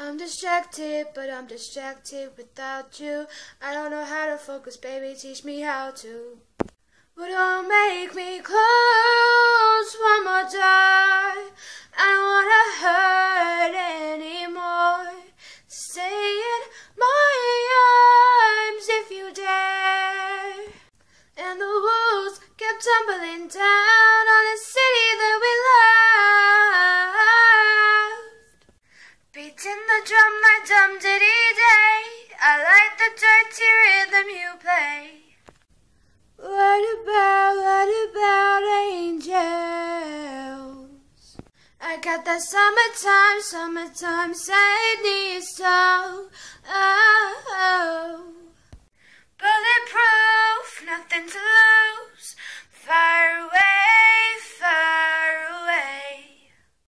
I'm distracted, but I'm distracted without you. I don't know how to focus, baby, teach me how to. Well, don't make me close one more time. I don't wanna hurt anymore. Stay in my arms if you dare. And the walls kept tumbling down on the city that we loved. Beating the drum like dum diddy day. I like the dirty rhythm you play. What about, what about angels? I got that summertime, summertime sadness, so, oh.